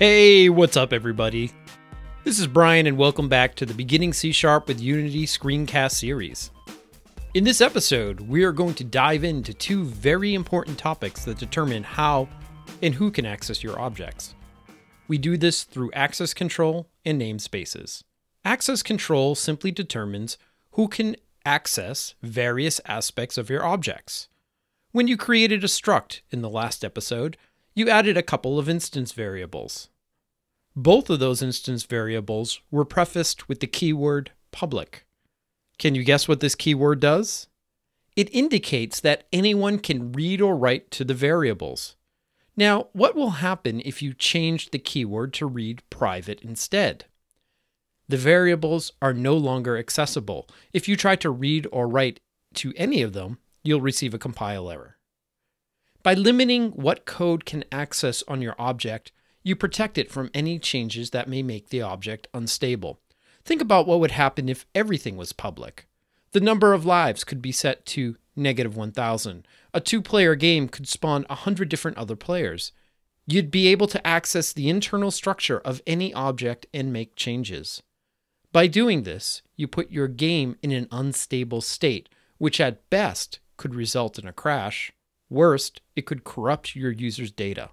Hey, what's up, everybody? This is Brian, and welcome back to the Beginning C Sharp with Unity screencast series. In this episode, we are going to dive into two very important topics that determine how and who can access your objects. We do this through access control and namespaces. Access control simply determines who can access various aspects of your objects. When you created a struct in the last episode, you added a couple of instance variables. Both of those instance variables were prefaced with the keyword public. Can you guess what this keyword does? It indicates that anyone can read or write to the variables. Now, what will happen if you change the keyword to read private instead? The variables are no longer accessible. If you try to read or write to any of them, you'll receive a compile error. By limiting what code can access on your object, you protect it from any changes that may make the object unstable. Think about what would happen if everything was public. The number of lives could be set to negative 1000. A two player game could spawn 100 different other players. You'd be able to access the internal structure of any object and make changes. By doing this, you put your game in an unstable state, which at best could result in a crash. Worst, it could corrupt your user's data.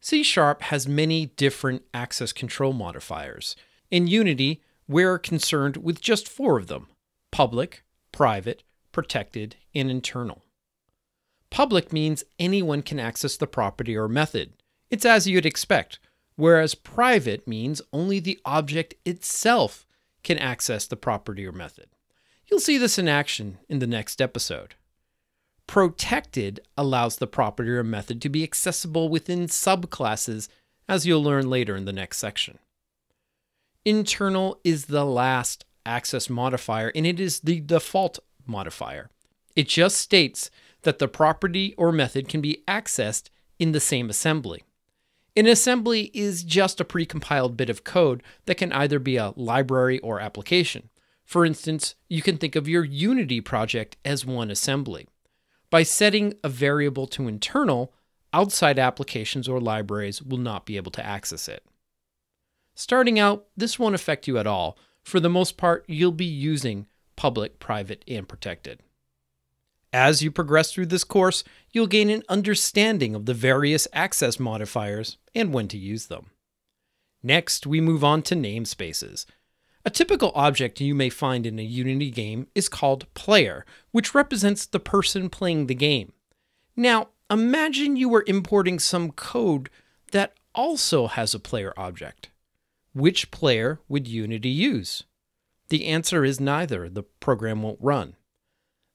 C Sharp has many different access control modifiers. In Unity, we're concerned with just four of them public, private, protected, and internal. Public means anyone can access the property or method. It's as you'd expect, whereas private means only the object itself can access the property or method. You'll see this in action in the next episode. Protected allows the property or method to be accessible within subclasses, as you'll learn later in the next section. Internal is the last access modifier, and it is the default modifier. It just states that the property or method can be accessed in the same assembly. An assembly is just a precompiled bit of code that can either be a library or application. For instance, you can think of your Unity project as one assembly. By setting a variable to internal, outside applications or libraries will not be able to access it. Starting out, this won't affect you at all. For the most part, you'll be using public, private, and protected. As you progress through this course, you'll gain an understanding of the various access modifiers and when to use them. Next, we move on to namespaces. A typical object you may find in a Unity game is called player, which represents the person playing the game. Now, imagine you were importing some code that also has a player object. Which player would Unity use? The answer is neither. The program won't run.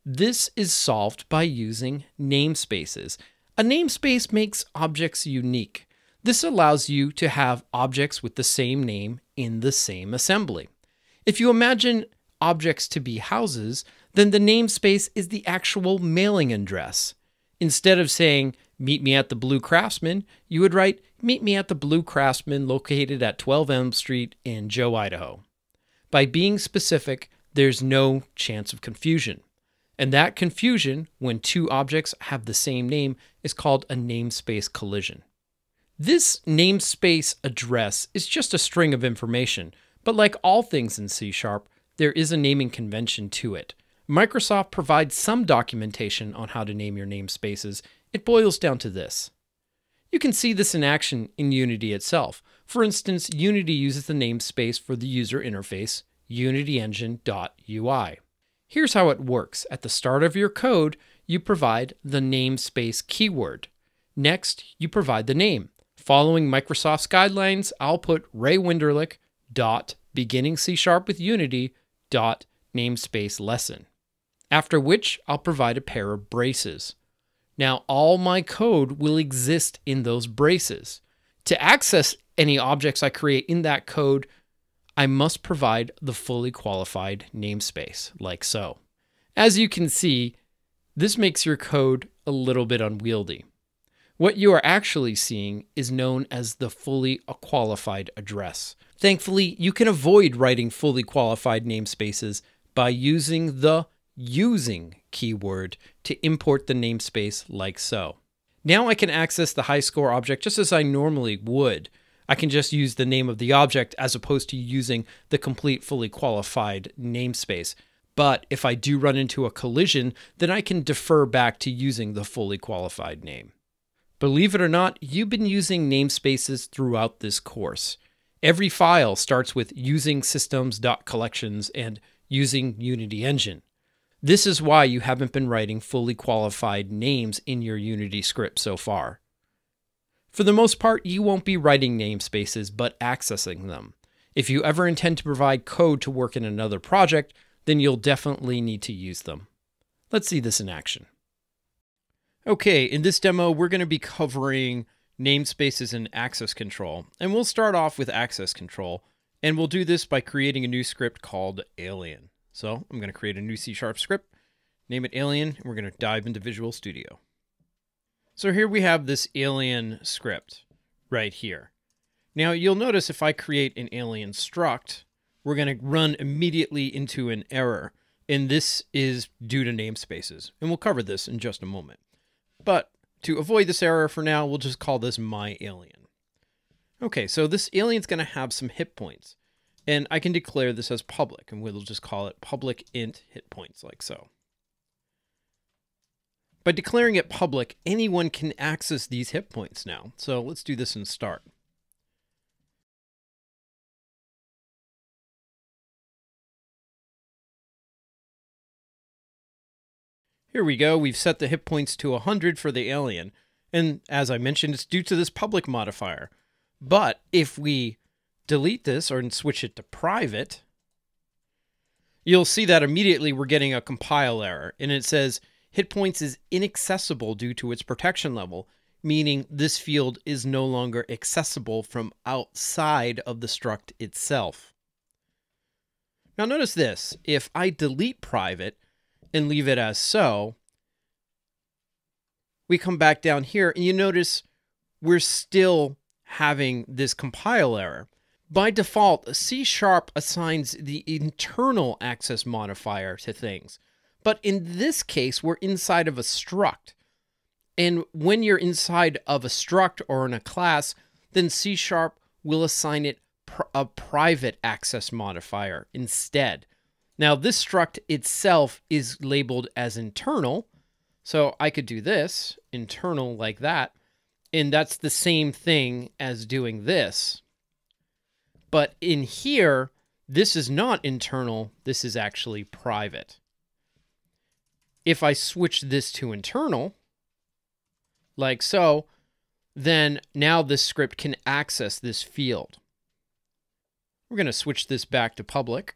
This is solved by using namespaces. A namespace makes objects unique. This allows you to have objects with the same name in the same assembly. If you imagine objects to be houses, then the namespace is the actual mailing address. Instead of saying, meet me at the Blue Craftsman, you would write, meet me at the Blue Craftsman located at 12 Elm Street in Joe, Idaho. By being specific, there's no chance of confusion. And that confusion, when two objects have the same name, is called a namespace collision. This namespace address is just a string of information, but like all things in C Sharp, there is a naming convention to it. Microsoft provides some documentation on how to name your namespaces. It boils down to this. You can see this in action in Unity itself. For instance, Unity uses the namespace for the user interface, unityengine.ui. Here's how it works. At the start of your code, you provide the namespace keyword. Next, you provide the name. Following Microsoft's guidelines, I'll put Ray Wenderlich dot beginning C sharp with Unity dot namespace lesson. After which I'll provide a pair of braces. Now all my code will exist in those braces. To access any objects I create in that code, I must provide the fully qualified namespace, like so. As you can see, this makes your code a little bit unwieldy. What you are actually seeing is known as the fully qualified address. Thankfully, you can avoid writing fully qualified namespaces by using the using keyword to import the namespace like so. Now I can access the high score object just as I normally would. I can just use the name of the object as opposed to using the complete fully qualified namespace. But if I do run into a collision, then I can defer back to using the fully qualified name. Believe it or not, you've been using namespaces throughout this course. Every file starts with using systems.collections and using Unity Engine. This is why you haven't been writing fully qualified names in your Unity script so far. For the most part, you won't be writing namespaces, but accessing them. If you ever intend to provide code to work in another project, then you'll definitely need to use them. Let's see this in action. Okay, in this demo, we're going to be covering namespaces and access control. And we'll start off with access control. And we'll do this by creating a new script called alien. So I'm going to create a new C Sharp script, name it alien, and we're going to dive into Visual Studio. So here we have this alien script right here. Now you'll notice if I create an alien struct, we're going to run immediately into an error. And this is due to namespaces. And we'll cover this in just a moment. But to avoid this error for now, we'll just call this my alien. Okay, so this alien's going to have some hit points. And I can declare this as public, and we'll just call it public int hit points, like so. By declaring it public, anyone can access these hit points now. So let's do this in start. Here we go. We've set the hit points to 100 for the alien. And as I mentioned, it's due to this public modifier. But if we delete this or switch it to private, you'll see that immediately we're getting a compile error. And it says hit points is inaccessible due to its protection level, meaning this field is no longer accessible from outside of the struct itself. Now notice this, if I delete private, and leave it as so, we come back down here and you notice we're still having this compile error. By default, C Sharp assigns the internal access modifier to things. But in this case, we're inside of a struct. And when you're inside of a struct or in a class, then C Sharp will assign it a private access modifier instead. Now this struct itself is labeled as internal. So I could do this, internal like that, and that's the same thing as doing this. But in here, this is not internal, this is actually private. If I switch this to internal, like so, then now this script can access this field. We're going to switch this back to public.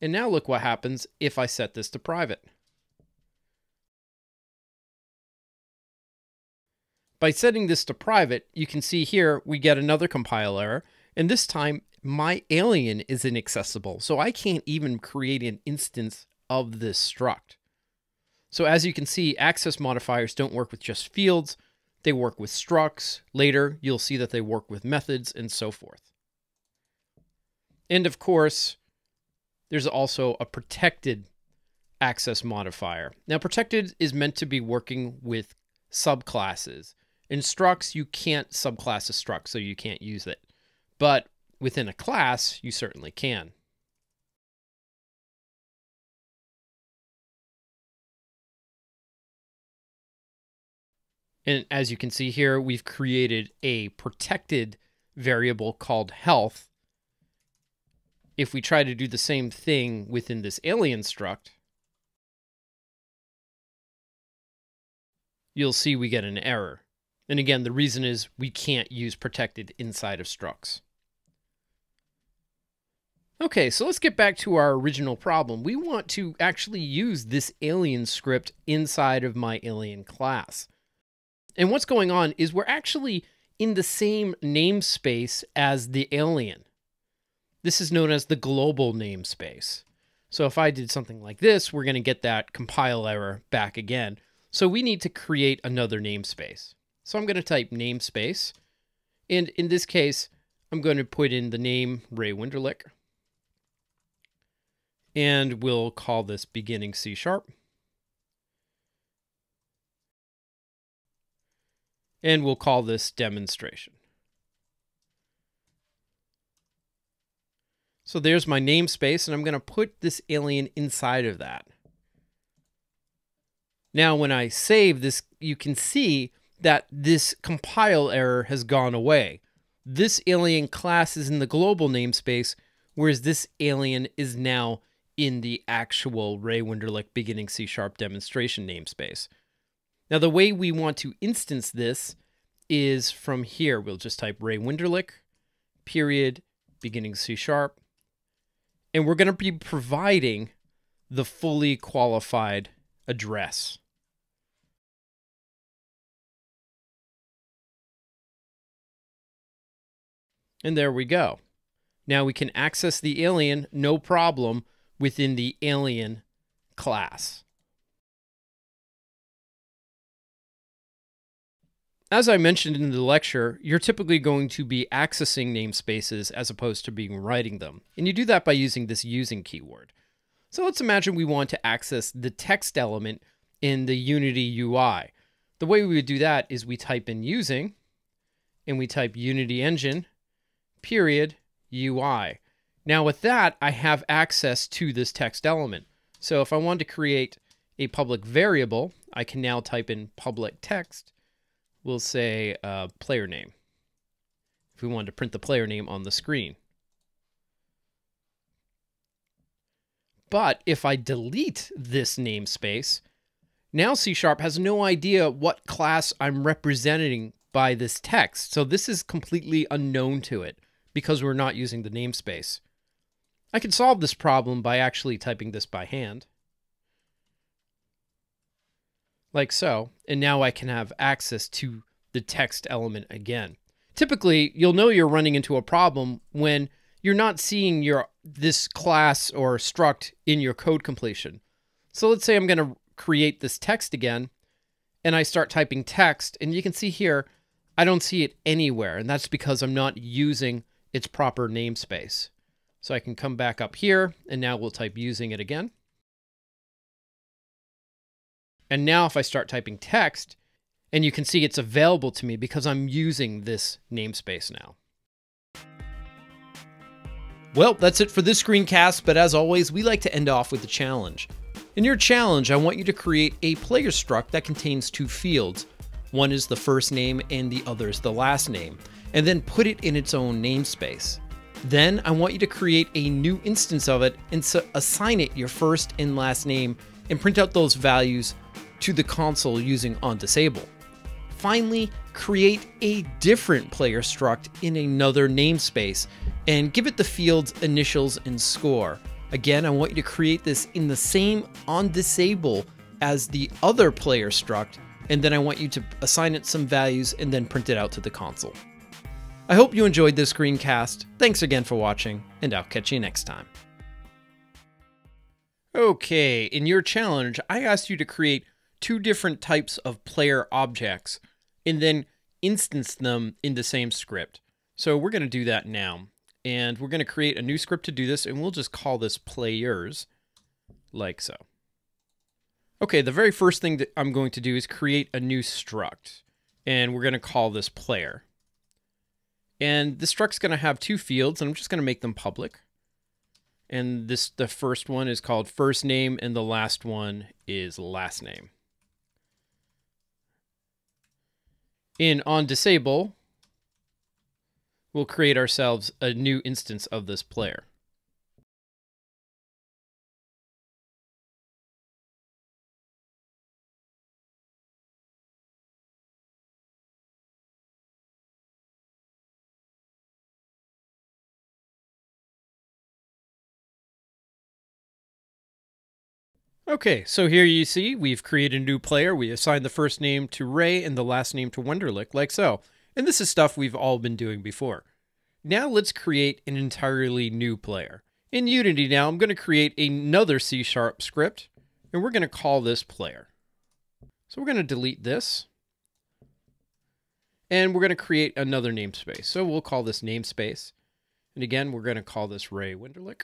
And now look what happens if I set this to private. By setting this to private, you can see here we get another compile error, and this time my alien is inaccessible, so I can't even create an instance of this struct. So as you can see, access modifiers don't work with just fields, they work with structs. Later, you'll see that they work with methods and so forth. And of course, there's also a protected access modifier. Now, protected is meant to be working with subclasses. In structs, you can't subclass a struct, so you can't use it. But within a class, you certainly can. And as you can see here, we've created a protected variable called health if we try to do the same thing within this alien struct, you'll see we get an error. And again, the reason is we can't use protected inside of structs. Okay, so let's get back to our original problem. We want to actually use this alien script inside of my alien class. And what's going on is we're actually in the same namespace as the alien. This is known as the global namespace. So if I did something like this, we're going to get that compile error back again. So we need to create another namespace. So I'm going to type namespace. And in this case, I'm going to put in the name Ray Wenderlich. And we'll call this beginning C sharp. And we'll call this demonstration. So there's my namespace, and I'm going to put this alien inside of that. Now, when I save this, you can see that this compile error has gone away. This alien class is in the global namespace, whereas this alien is now in the actual Ray Wenderlich beginning C sharp demonstration namespace. Now, the way we want to instance this is from here. We'll just type Ray Wenderlich, period, beginning C sharp, and we're going to be providing the fully qualified address. And there we go. Now we can access the alien no problem within the alien class. As I mentioned in the lecture, you're typically going to be accessing namespaces as opposed to being writing them. And you do that by using this using keyword. So let's imagine we want to access the text element in the Unity UI. The way we would do that is we type in using and we type Unity Engine period UI. Now with that, I have access to this text element. So if I want to create a public variable, I can now type in public text we'll say uh, player name. If we wanted to print the player name on the screen. But if I delete this namespace, now C Sharp has no idea what class I'm representing by this text. So this is completely unknown to it because we're not using the namespace. I can solve this problem by actually typing this by hand. Like so, and now I can have access to the text element again. Typically, you'll know you're running into a problem when you're not seeing your this class or struct in your code completion. So let's say I'm going to create this text again, and I start typing text, and you can see here, I don't see it anywhere, and that's because I'm not using its proper namespace. So I can come back up here, and now we'll type using it again. And now if I start typing text, and you can see it's available to me because I'm using this namespace now. Well, that's it for this screencast, but as always, we like to end off with a challenge. In your challenge, I want you to create a player struct that contains two fields. One is the first name and the other is the last name, and then put it in its own namespace. Then I want you to create a new instance of it and assign it your first and last name and print out those values to the console using onDisable. Finally, create a different player struct in another namespace and give it the field's initials and score. Again, I want you to create this in the same onDisable as the other player struct, and then I want you to assign it some values and then print it out to the console. I hope you enjoyed this screencast. Thanks again for watching, and I'll catch you next time. Okay, in your challenge, I asked you to create two different types of player objects and then instance them in the same script. So we're going to do that now. And we're going to create a new script to do this, and we'll just call this players, like so. Okay, the very first thing that I'm going to do is create a new struct, and we're going to call this player. And the struct's going to have two fields, and I'm just going to make them public. And this the first one is called first name, and the last one is last name. In on disable, we'll create ourselves a new instance of this player. Okay, so here you see we've created a new player. We assigned the first name to Ray and the last name to Wenderlich, like so. And this is stuff we've all been doing before. Now let's create an entirely new player. In Unity now, I'm going to create another C-sharp script, and we're going to call this player. So we're going to delete this, and we're going to create another namespace. So we'll call this namespace. And again, we're going to call this Ray Wenderlich.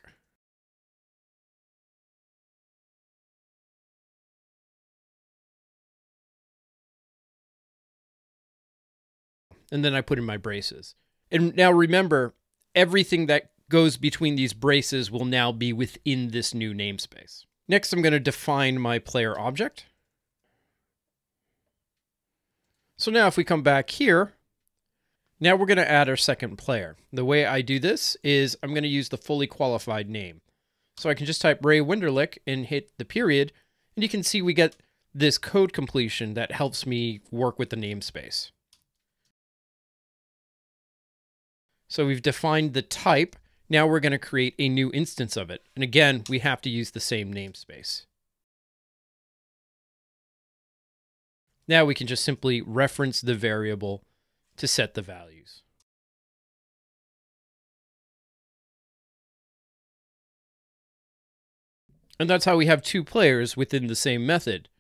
And then I put in my braces. And now remember, everything that goes between these braces will now be within this new namespace. Next, I'm going to define my player object. So now if we come back here, now we're going to add our second player. The way I do this is I'm going to use the fully qualified name. So I can just type Ray Wenderlich and hit the period, and you can see we get this code completion that helps me work with the namespace. So we've defined the type. Now we're going to create a new instance of it. And again, we have to use the same namespace. Now we can just simply reference the variable to set the values. And that's how we have two players within the same method.